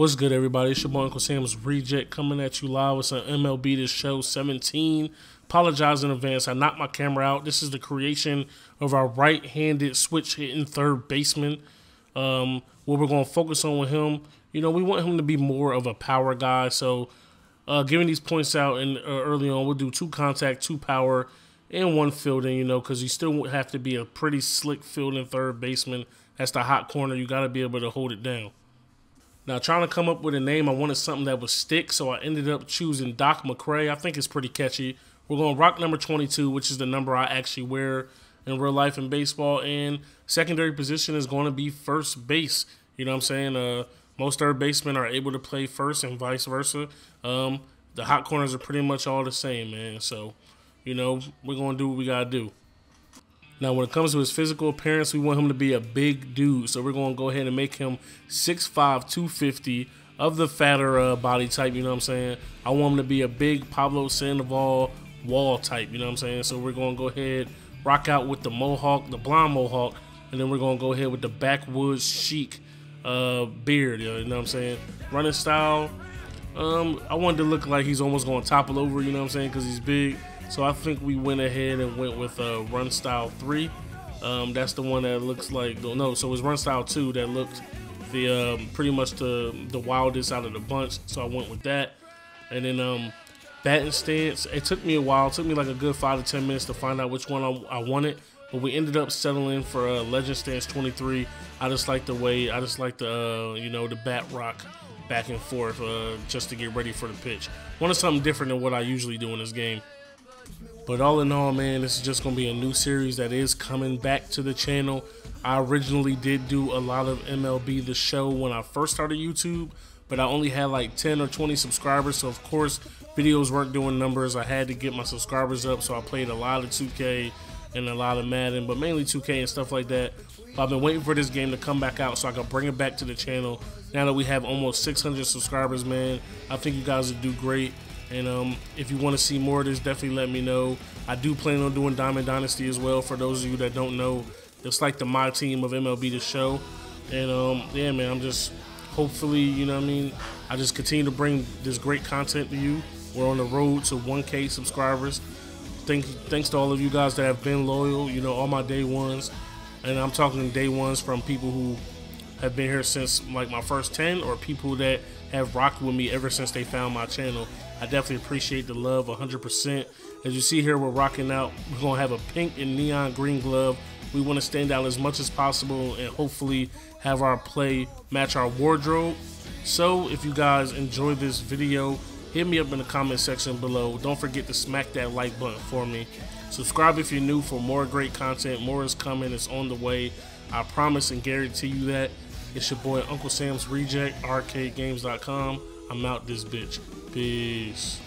What's good, everybody? It's your boy Uncle Sam's Reject coming at you live. It's an MLB The Show 17. Apologize in advance. I knocked my camera out. This is the creation of our right-handed switch hitting third baseman. Um, what we're going to focus on with him. You know, we want him to be more of a power guy. So, uh, giving these points out and uh, early on, we'll do two contact, two power, and one fielding. You know, because you still have to be a pretty slick fielding third baseman. That's the hot corner. You got to be able to hold it down. Now, trying to come up with a name, I wanted something that would stick, so I ended up choosing Doc McCray. I think it's pretty catchy. We're going rock number 22, which is the number I actually wear in real life in baseball. And secondary position is going to be first base. You know what I'm saying? Uh, most third basemen are able to play first and vice versa. Um, the hot corners are pretty much all the same, man. So, you know, we're going to do what we got to do. Now, when it comes to his physical appearance, we want him to be a big dude. So we're going to go ahead and make him 6'5", 250 of the fatter uh, body type, you know what I'm saying? I want him to be a big Pablo Sandoval wall type, you know what I'm saying? So we're going to go ahead, rock out with the mohawk, the blonde mohawk, and then we're going to go ahead with the backwoods chic uh, beard, you know what I'm saying? Running style, um, I wanted to look like he's almost going to topple over, you know what I'm saying, because he's big. So I think we went ahead and went with uh, Run Style 3. Um, that's the one that looks like no, so it was Run Style 2 that looked the um, pretty much the the wildest out of the bunch. So I went with that, and then um, batting stance. It took me a while. It took me like a good five to ten minutes to find out which one I, I wanted, but we ended up settling for uh, Legend Stance 23. I just like the way I just like the uh, you know the bat rock back and forth uh, just to get ready for the pitch. Wanted something different than what I usually do in this game. But all in all, man, this is just going to be a new series that is coming back to the channel. I originally did do a lot of MLB The Show when I first started YouTube, but I only had like 10 or 20 subscribers. So, of course, videos weren't doing numbers. I had to get my subscribers up. So, I played a lot of 2K and a lot of Madden, but mainly 2K and stuff like that. But I've been waiting for this game to come back out so I can bring it back to the channel. Now that we have almost 600 subscribers, man, I think you guys would do great. And um, if you want to see more of this, definitely let me know. I do plan on doing Diamond Dynasty as well. For those of you that don't know, it's like the my team of MLB The Show. And um, yeah, man, I'm just hopefully, you know what I mean. I just continue to bring this great content to you. We're on the road to 1K subscribers. Thank, thanks to all of you guys that have been loyal. You know, all my day ones, and I'm talking day ones from people who have been here since like my first 10 or people that have rocked with me ever since they found my channel. I definitely appreciate the love 100%. As you see here, we're rocking out. We're going to have a pink and neon green glove. We want to stand out as much as possible and hopefully have our play match our wardrobe. So if you guys enjoy this video, hit me up in the comment section below. Don't forget to smack that like button for me. Subscribe if you're new for more great content. More is coming. It's on the way. I promise and guarantee you that. It's your boy Uncle Sam's Reject, arcadegames.com. I'm out this bitch. Peace.